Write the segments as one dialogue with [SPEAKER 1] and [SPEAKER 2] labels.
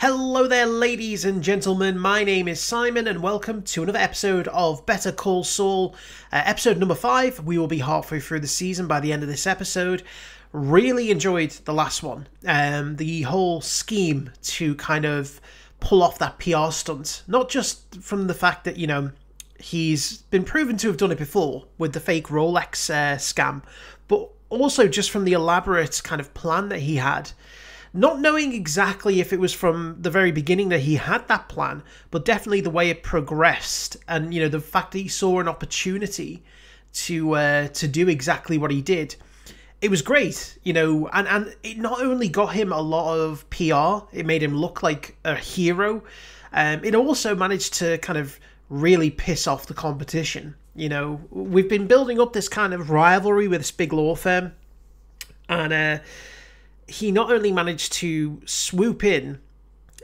[SPEAKER 1] Hello there, ladies and gentlemen. My name is Simon, and welcome to another episode of Better Call Saul. Uh, episode number five. We will be halfway through the season by the end of this episode. Really enjoyed the last one. Um, the whole scheme to kind of pull off that PR stunt, not just from the fact that, you know, he's been proven to have done it before with the fake Rolex uh, scam, but also just from the elaborate kind of plan that he had not knowing exactly if it was from the very beginning that he had that plan, but definitely the way it progressed, and you know the fact that he saw an opportunity to uh, to do exactly what he did. It was great, you know, and and it not only got him a lot of PR, it made him look like a hero. Um, it also managed to kind of really piss off the competition. You know, we've been building up this kind of rivalry with this big law firm, and uh, he not only managed to swoop in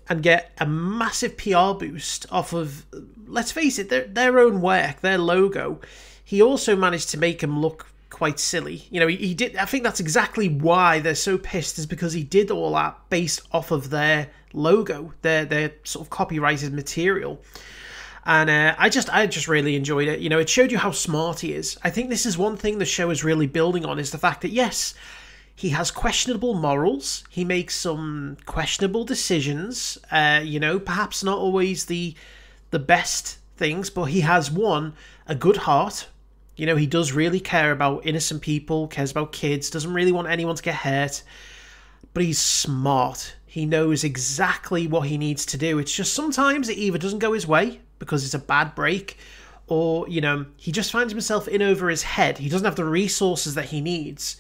[SPEAKER 1] and get a massive PR boost off of, let's face it, their, their own work, their logo, he also managed to make him look quite silly. You know, he, he did. I think that's exactly why they're so pissed, is because he did all that based off of their logo, their their sort of copyrighted material. And uh, I just, I just really enjoyed it. You know, it showed you how smart he is. I think this is one thing the show is really building on is the fact that yes, he has questionable morals. He makes some questionable decisions. Uh, you know, perhaps not always the the best things, but he has one a good heart. You know, he does really care about innocent people, cares about kids, doesn't really want anyone to get hurt. But he's smart. He knows exactly what he needs to do. It's just sometimes it either doesn't go his way because it's a bad break, or, you know, he just finds himself in over his head. He doesn't have the resources that he needs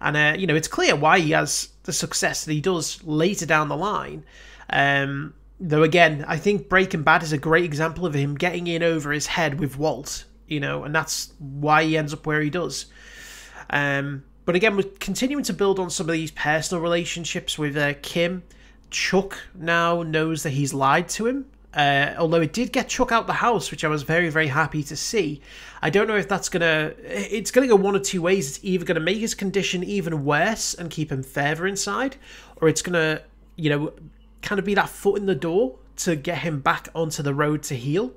[SPEAKER 1] and uh, you know it's clear why he has the success that he does later down the line. Um, though again, I think Breaking Bad is a great example of him getting in over his head with Walt, you know, and that's why he ends up where he does. Um, but again, we're continuing to build on some of these personal relationships with uh, Kim. Chuck now knows that he's lied to him uh, although it did get Chuck out the house, which I was very, very happy to see. I don't know if that's gonna. It's gonna go one or two ways. It's either gonna make his condition even worse and keep him further inside, or it's gonna, you know, kind of be that foot in the door to get him back onto the road to heal.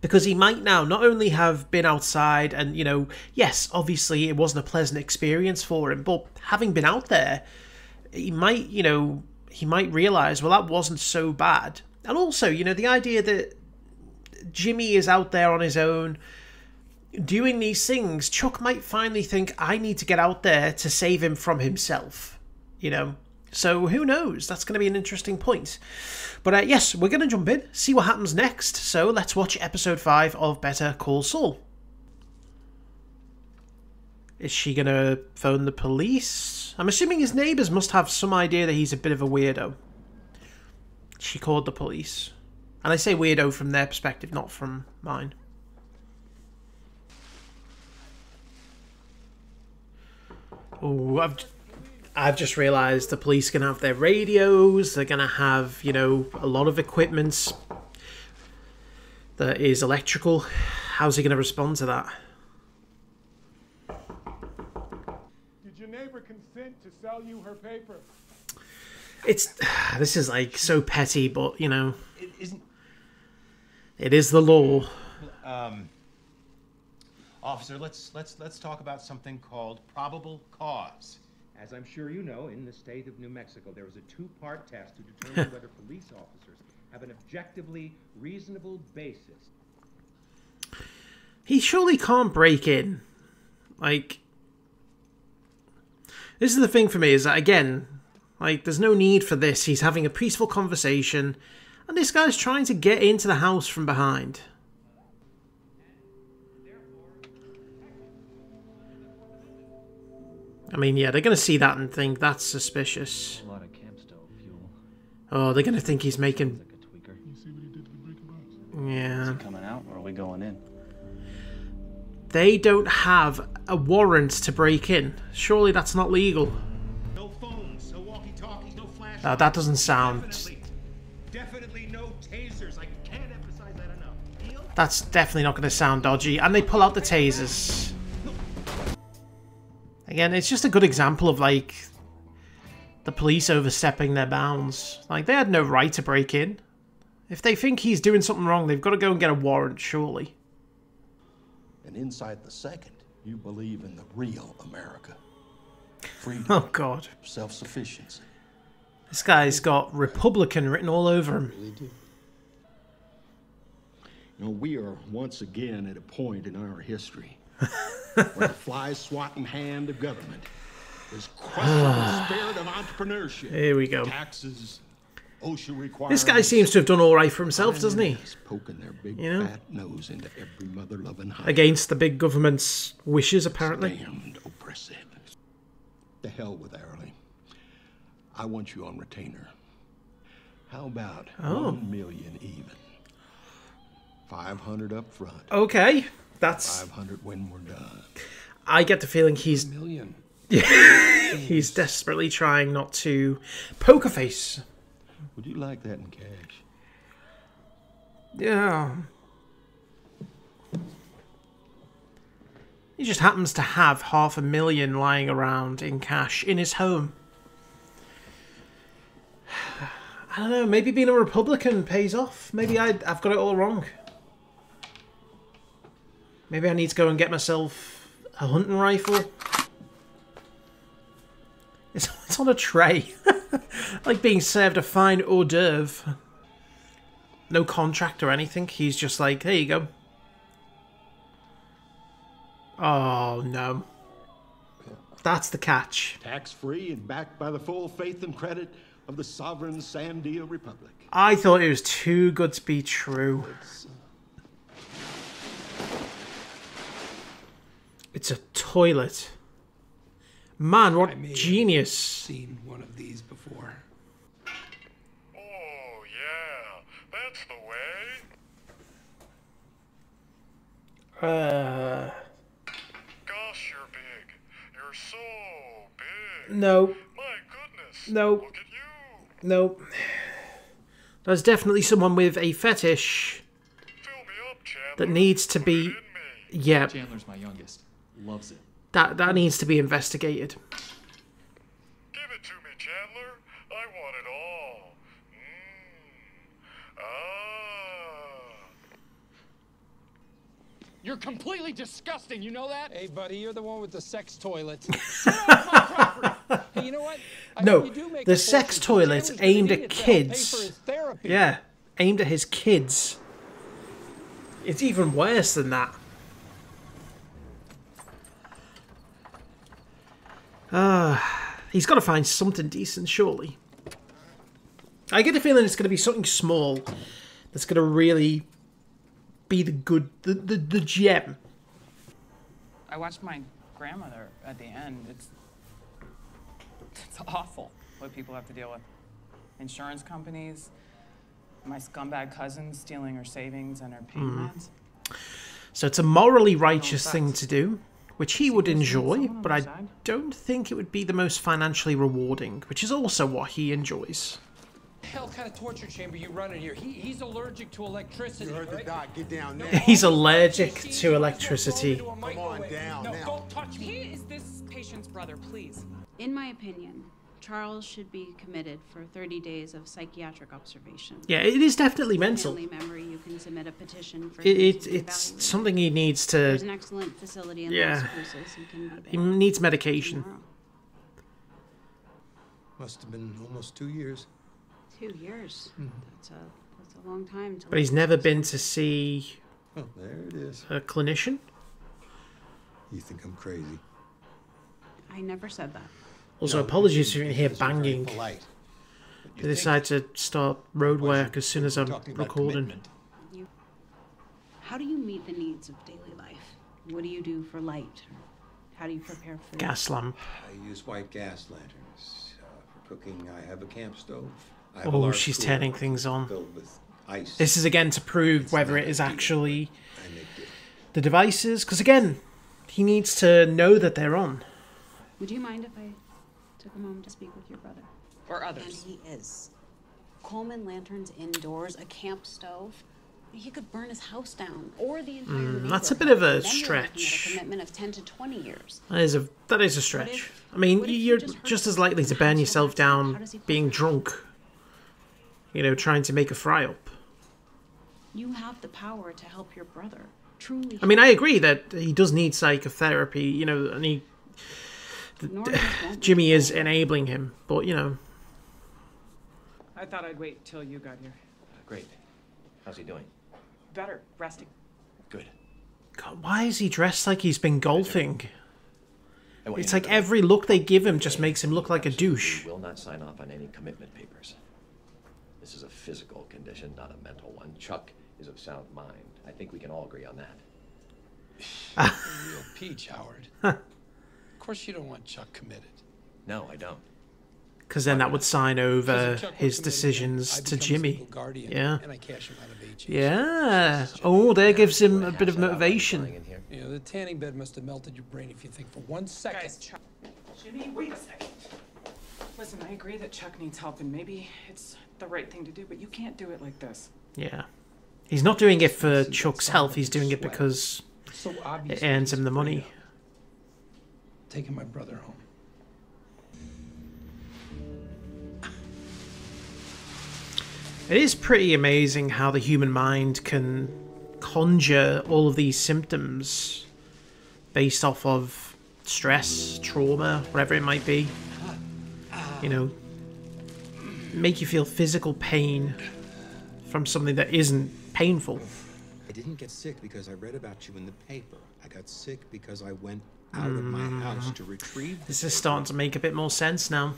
[SPEAKER 1] Because he might now not only have been outside and, you know, yes, obviously it wasn't a pleasant experience for him, but having been out there, he might, you know, he might realize, well, that wasn't so bad and also, you know, the idea that Jimmy is out there on his own doing these things, Chuck might finally think, I need to get out there to save him from himself, you know? So who knows? That's going to be an interesting point. But uh, yes, we're going to jump in, see what happens next. So let's watch episode 5 of Better Call Saul. Is she going to phone the police? I'm assuming his neighbours must have some idea that he's a bit of a weirdo she called the police. And I say weirdo from their perspective, not from mine. Oh, I've, I've just realised the police can have their radios. They're going to have, you know, a lot of equipment that is electrical. How's he going to respond to that?
[SPEAKER 2] Did your neighbor consent to sell you her paper?
[SPEAKER 1] it's this is like so petty, but you know,
[SPEAKER 3] it isn't.
[SPEAKER 1] It is the law.
[SPEAKER 3] Um, officer, let's let's let's talk about something called probable cause. As I'm sure you know, in the state of New Mexico, there is a two-part test to determine whether police officers have an objectively reasonable basis.
[SPEAKER 1] He surely can't break in. Like, this is the thing for me is that again, like, there's no need for this. He's having a peaceful conversation, and this guy's trying to get into the house from behind. I mean, yeah, they're going to see that and think that's suspicious. Oh, they're going to think he's making... Yeah.
[SPEAKER 4] coming out, or are we going in?
[SPEAKER 1] They don't have a warrant to break in. Surely that's not legal. No phones, no walkie-talkies, no Uh, that doesn't sound.
[SPEAKER 3] Definitely no tasers. I can't emphasize that enough.
[SPEAKER 1] That's definitely not going to sound dodgy. And they pull out the tasers. Again, it's just a good example of like the police overstepping their bounds. Like, they had no right to break in. If they think he's doing something wrong, they've got to go and get a warrant, surely.
[SPEAKER 4] And inside the second, you believe in the real America. Freedom,
[SPEAKER 1] Oh, God.
[SPEAKER 4] self sufficiency.
[SPEAKER 1] This guy's got Republican written all over him.
[SPEAKER 4] Really do. You know, we are once again at a point in our history where the fly swatting hand of government is crushing the spirit of entrepreneurship.
[SPEAKER 1] Here we go.
[SPEAKER 4] Taxes, OSHA requirements.
[SPEAKER 1] This guy seems to have done all right for himself, doesn't he?
[SPEAKER 4] Poking their big
[SPEAKER 1] You know?
[SPEAKER 4] fat nose into every mother loving.
[SPEAKER 1] Against the big government's wishes, apparently.
[SPEAKER 4] Damned oppressive. The hell with Arley. I want you on retainer. How about
[SPEAKER 1] Oh.
[SPEAKER 4] one million even? Five hundred up front.
[SPEAKER 1] Okay. That's.
[SPEAKER 4] Five hundred when we're done.
[SPEAKER 1] I get the feeling he's
[SPEAKER 4] Million.
[SPEAKER 1] he's desperately trying not to poker face.
[SPEAKER 4] Would you like that in cash?
[SPEAKER 1] Yeah. He just happens to have half a million lying around in cash in his home. I don't know. Maybe being a Republican pays off. Maybe I, I've got it all wrong. Maybe I need to go and get myself a hunting rifle. It's, it's on a tray. like being served a fine hors d'oeuvre. No contract or anything. He's just like, there you go. Oh, no. That's the catch.
[SPEAKER 4] Tax free and backed by the full faith and credit of the sovereign Sandia Republic.
[SPEAKER 1] I thought it was too good to be true. It's uh, a toilet. Man, what
[SPEAKER 5] may have
[SPEAKER 1] genius.
[SPEAKER 5] Seen one of these before.
[SPEAKER 6] Oh, yeah, that's the way.
[SPEAKER 1] Uh,
[SPEAKER 6] Gosh, you're big. You're so big.
[SPEAKER 1] no,
[SPEAKER 6] My goodness.
[SPEAKER 1] No.
[SPEAKER 6] Look at you.
[SPEAKER 1] no. There's definitely someone with a fetish
[SPEAKER 6] Fill me up,
[SPEAKER 1] that needs to be.
[SPEAKER 6] In me.
[SPEAKER 1] Yeah,
[SPEAKER 7] Chandler's my youngest. Loves it.
[SPEAKER 1] that, that needs to be investigated.
[SPEAKER 6] Give it to me, Chandler. I want it all. Mmm. Ah.
[SPEAKER 8] You're completely disgusting, you know that?
[SPEAKER 5] Hey, buddy, you're the one with the sex toilet. hey, you know what? I
[SPEAKER 1] No,
[SPEAKER 5] you do make
[SPEAKER 1] the sex
[SPEAKER 5] fortune.
[SPEAKER 1] toilet's aimed at
[SPEAKER 5] it to help pay
[SPEAKER 1] kids.
[SPEAKER 5] for his therapy.
[SPEAKER 1] Yeah, aimed at his kids. It's even worse than that. Ah, he's got to find something decent, surely. I get the feeling it's going to be something small that's going to really be the good, the, the, the gem.
[SPEAKER 9] I watched my grandmother at the end. It's it's awful what people have to deal with. Insurance companies, my scumbag cousin stealing her savings and her pain meds.
[SPEAKER 1] So it's a morally righteous thing to do, which he would enjoy, but I don't think it would be the most financially rewarding, which is also what he enjoys.
[SPEAKER 5] hell kind of torture chamber you run in here? He, he's allergic to electricity.
[SPEAKER 2] You heard the
[SPEAKER 5] right?
[SPEAKER 2] doc. Get down now.
[SPEAKER 1] He's allergic to electricity.
[SPEAKER 5] throw him into a
[SPEAKER 2] Come on
[SPEAKER 5] microwave.
[SPEAKER 2] down
[SPEAKER 5] no,
[SPEAKER 2] now.
[SPEAKER 5] don't touch me.
[SPEAKER 9] He is this patient's brother, please.
[SPEAKER 10] In my opinion, Charles should be committed for 30 days of psychiatric observation.
[SPEAKER 1] Yeah, it is definitely mental.
[SPEAKER 10] Family member, you can submit a petition for
[SPEAKER 1] It, it it's
[SPEAKER 10] evaluated.
[SPEAKER 1] something he needs to.
[SPEAKER 10] There's an
[SPEAKER 1] to.
[SPEAKER 10] excellent facility in
[SPEAKER 1] Yeah.
[SPEAKER 10] Las Cruces. He can
[SPEAKER 1] He needs medication.
[SPEAKER 10] tomorrow.
[SPEAKER 2] Must have been almost two years.
[SPEAKER 10] Two years. Mm-hmm. That's a that's a long time. To
[SPEAKER 1] But he's never been to see
[SPEAKER 2] Oh, there it is.
[SPEAKER 1] a clinician.
[SPEAKER 2] You think I'm crazy?
[SPEAKER 10] I never said that.
[SPEAKER 1] Also,
[SPEAKER 2] No,
[SPEAKER 1] apologies if you can hear banging.
[SPEAKER 2] They But you
[SPEAKER 1] I
[SPEAKER 2] think-
[SPEAKER 1] decide to start road work as soon as I'm recording.
[SPEAKER 10] You, how do you meet the needs of daily life? What do you do for light? How do you prepare food?
[SPEAKER 1] Gas lamp.
[SPEAKER 11] I use white gas lanterns. Uh, for cooking, I have a camp stove. I have a
[SPEAKER 1] Oh,
[SPEAKER 11] large
[SPEAKER 1] she's
[SPEAKER 11] cooler
[SPEAKER 1] turning things on.
[SPEAKER 11] With ice.
[SPEAKER 1] This is again to prove
[SPEAKER 11] It's
[SPEAKER 1] whether it is
[SPEAKER 11] ideal,
[SPEAKER 1] actually
[SPEAKER 11] I make do.
[SPEAKER 1] the devices. Because again, he needs to know that they're on.
[SPEAKER 10] Would you mind if I took a moment to speak with your brother?
[SPEAKER 9] Or
[SPEAKER 10] And
[SPEAKER 9] others.
[SPEAKER 10] he is. Coleman lanterns indoors, a camp stove. he could burn his house down or the entire
[SPEAKER 1] Mm, that's a bit of a
[SPEAKER 10] neighborhood. Then you're looking at
[SPEAKER 1] stretch.
[SPEAKER 10] A commitment of 10 to 20 years.
[SPEAKER 1] That is a that is a stretch. I mean, you're just as likely to burn yourself down being drunk. You know, trying to make a fry up.
[SPEAKER 10] You have the power to help your brother. Truly.
[SPEAKER 1] I mean, I agree that he does need psychotherapy. You know, and he Jimmy is enabling him, but you know,
[SPEAKER 9] I thought I'd wait till you got here.
[SPEAKER 12] Uh, great. How's he doing?
[SPEAKER 9] Better, resting.
[SPEAKER 12] Good.
[SPEAKER 1] God, why is he dressed like he's been golfing?
[SPEAKER 12] I want you
[SPEAKER 1] It's like
[SPEAKER 12] know
[SPEAKER 1] every look they give him just makes him look like a douche.
[SPEAKER 12] We will not sign off on any commitment papers. This is a physical condition, not a mental one. Chuck is of sound mind. I think we can all agree on that.
[SPEAKER 13] real peach, Howard. of course, you don't want Chuck committed.
[SPEAKER 12] No, I don't.
[SPEAKER 1] Because then that would sign over
[SPEAKER 13] Because if Chuck were
[SPEAKER 1] his decisions
[SPEAKER 13] I
[SPEAKER 1] to Jimmy.
[SPEAKER 13] single guardian,
[SPEAKER 1] Yeah.
[SPEAKER 13] And I cash him out of
[SPEAKER 1] Yeah. Oh, there gives him a bit of motivation.
[SPEAKER 13] You know, the tanning bed must have melted your brain if you think for one second.
[SPEAKER 9] Guys, Chuck. Jimmy, wait a second. Listen, I agree that Chuck needs help, and maybe it's the right thing to do, but you can't do it like this.
[SPEAKER 1] Yeah. He's not doing it for Chuck's health. He's doing it because it earns him the money.
[SPEAKER 13] Taking my brother home.
[SPEAKER 1] It is pretty amazing how the human mind can conjure all of these symptoms based off of stress, trauma, whatever it might be. You know, make you feel physical pain from something that isn't painful.
[SPEAKER 11] I didn't get sick because I read about you in the paper. I got sick because I went out of my house to retrieve.
[SPEAKER 1] This is starting to make a bit more sense now.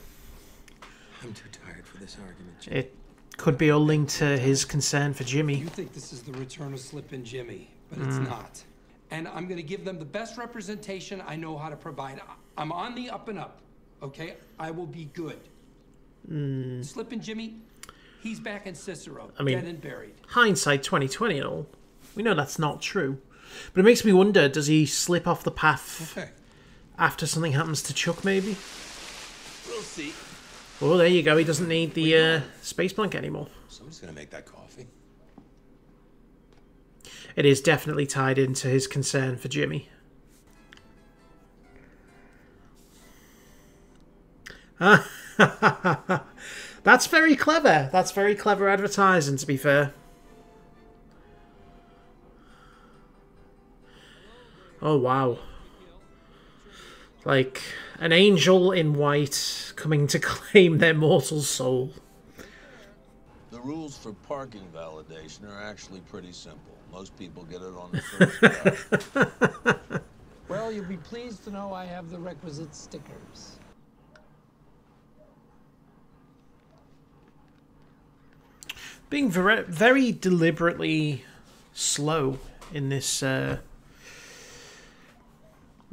[SPEAKER 11] I'm too tired for this argument. Jim.
[SPEAKER 1] It could be all linked to his concern for Jimmy.
[SPEAKER 13] You think this is the return of Slippin' Jimmy, but it's
[SPEAKER 1] Mm.
[SPEAKER 13] not. And I'm going to give them the best representation I know how to provide. I- I'm on the up and up, okay? I will be good.
[SPEAKER 1] Mm.
[SPEAKER 13] Slippin' Jimmy, he's back in Cicero,
[SPEAKER 1] I mean,
[SPEAKER 13] dead and buried.
[SPEAKER 1] hindsight 2020 and all. We know that's not true. But it makes me wonder does he slip off the path
[SPEAKER 13] Okay.
[SPEAKER 1] after something happens to Chuck, maybe?
[SPEAKER 11] We'll see.
[SPEAKER 1] Oh, there you go. He doesn't need the uh, space blank anymore.
[SPEAKER 11] Someone's gonna make that coffee.
[SPEAKER 1] It is definitely tied into his concern for Jimmy. That's very clever. That's very clever advertising, to be fair. Oh, wow. Like an angel in white coming to claim their mortal soul.
[SPEAKER 14] The rules for parking validation are actually pretty simple. Most people get it on the first go.
[SPEAKER 5] Well, you'll be pleased to know I have the requisite stickers.
[SPEAKER 1] being very, very deliberately slow in this uh,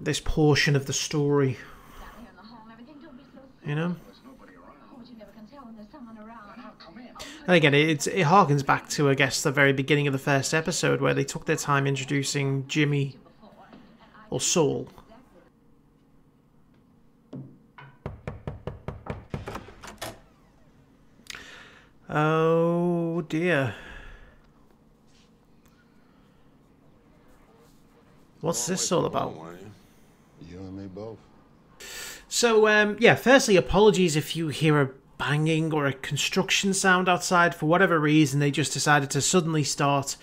[SPEAKER 1] this portion of the story. You know. And again, it's, it harkens back to, I guess, the very beginning of the first episode where they took their time introducing Jimmy or Saul. Oh dear. What's this all about?
[SPEAKER 15] Me both.
[SPEAKER 1] So, um, yeah, firstly, apologies if you hear a banging or a construction sound outside. For whatever reason, they just decided to suddenly start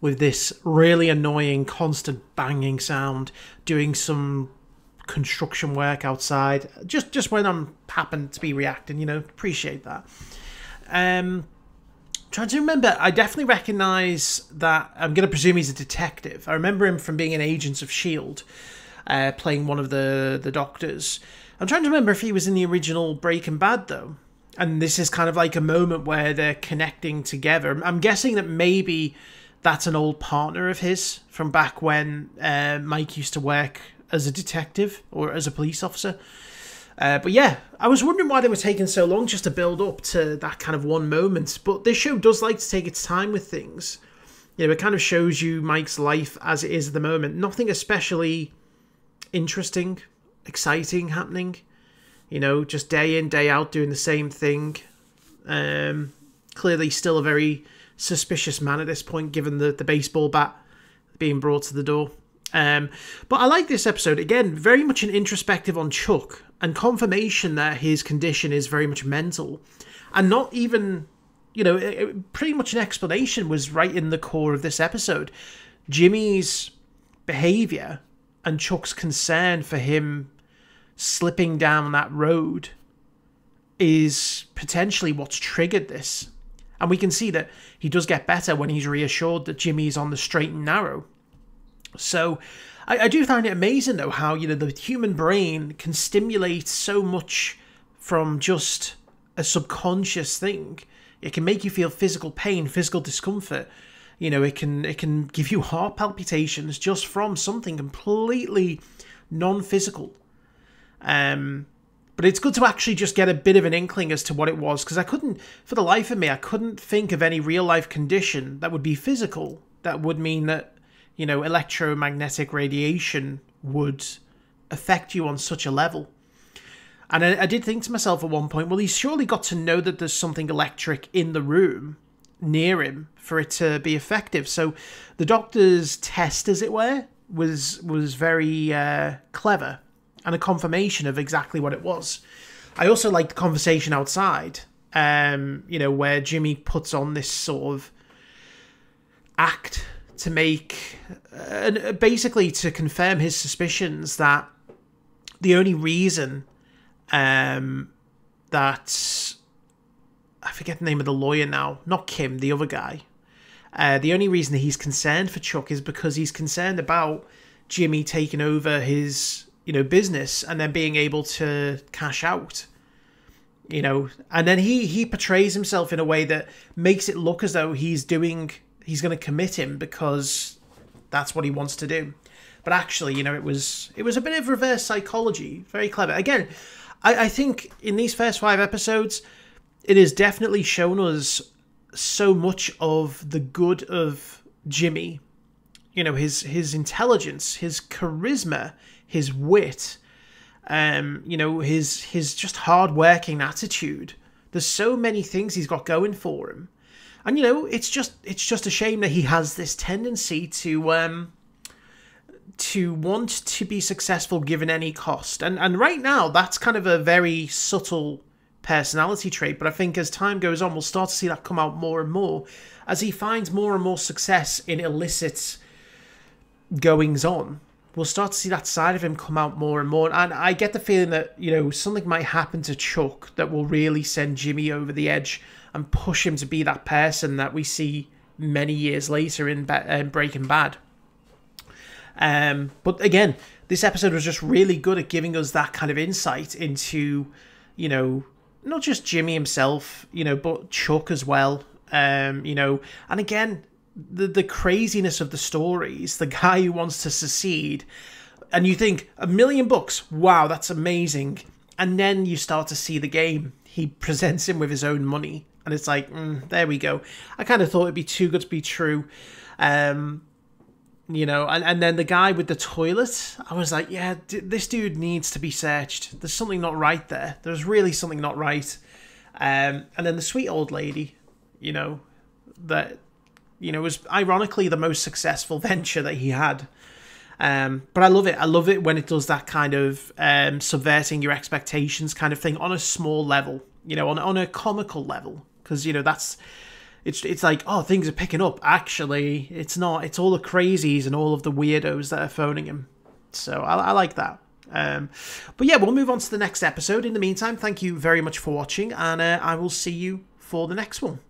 [SPEAKER 1] with this really annoying, constant banging sound, doing some construction work outside. Just, just when I'm happened to be reacting, you know, appreciate that. Um, trying to remember, I definitely recognise that. I'm going to presume he's a detective. I remember him from being in Agents of Shield, uh, playing one of the the doctors. I'm trying to remember if he was in the original Breaking Bad though. And this is kind of like a moment where they're connecting together. I'm guessing that maybe that's an old partner of his from back when uh, Mike used to work as a detective or as a police officer. Uh, but yeah, I was wondering why they were taking so long just to build up to that kind of one moment. But this show does like to take its time with things. You know, it kind of shows you Mike's life as it is at the moment. Nothing especially interesting, exciting happening. You know, just day in, day out doing the same thing. Um, clearly, still a very suspicious man at this point, given the, the baseball bat being brought to the door. Um, but I like this episode. Again, very much an introspective on Chuck and confirmation that his condition is very much mental. And not even, you know, it, it- pretty much an explanation was right in the core of this episode. Jimmy's behavior and Chuck's concern for him slipping down that road is potentially what's triggered this. And we can see that he does get better when he's reassured that Jimmy's on the straight and narrow. So I, I do find it amazing though how, you know, the human brain can stimulate so much from just a subconscious thing. It can make you feel physical pain, physical discomfort. You know, it can it can give you heart palpitations just from something completely non-physical. Um, but it's good to actually just get a bit of an inkling as to what it was because I couldn't, for the life of me, I couldn't think of any real life condition that would be physical that would mean that, you know, electromagnetic radiation would affect you on such a level. And I, I did think to myself at one point, well, he's surely got to know that there's something electric in the room near him for it to be effective. So the doctor's test, as it were, was was very uh, clever and a confirmation of exactly what it was. I also liked the conversation outside, um, you know, where Jimmy puts on this sort of act to make, uh, basically to confirm his suspicions that the only reason um, that I forget the name of the lawyer now, not Kim, the other guy. Uh, the only reason he's concerned for Chuck is because he's concerned about Jimmy taking over his, you know, business and then being able to cash out. You know, and then he he portrays himself in a way that makes it look as though he's doing he's going to commit him because that's what he wants to do. But actually, you know, it was it was a bit of reverse psychology, very clever. Again, I, I think in these first five episodes, it has definitely shown us so much of the good of Jimmy. You know, his his intelligence, his charisma, his wit, um, you know, his his just hard-working attitude. There's so many things he's got going for him. And you know, it's just it's just a shame that he has this tendency to um to want to be successful given any cost. And and right now that's kind of a very subtle personality trait, but I think as time goes on we'll start to see that come out more and more as he finds more and more success in illicit goings on. We'll start to see that side of him come out more and more. And I get the feeling that, you know, something might happen to Chuck that will really send Jimmy over the edge and push him to be that person that we see many years later in Breaking Bad. Um, but again, this episode was just really good at giving us that kind of insight into, you know, not just Jimmy himself, you know, but Chuck as well. Um, you know, and again, the the craziness of the stories, the guy who wants to secede, and you think a million bucks, wow, that's amazing, and then you start to see the game. He presents him with his own money, and it's like, mm, there we go. I kind of thought it'd be too good to be true. Um, you know, and, and then the guy with the toilet, I was like, yeah, d- this dude needs to be searched. There's something not right there. There's really something not right. Um, and then the sweet old lady, you know, that, you know, was ironically the most successful venture that he had. Um, but I love it. I love it when it does that kind of um, subverting your expectations kind of thing on a small level, you know, on, on a comical level. Because, you know, that's it's it's like oh things are picking up. Actually it's not it's all the crazies and all of the weirdos that are phoning him. So i, I like that. Um, but yeah we'll move on to the next episode. In the meantime thank you very much for watching and uh, i will see you for the next one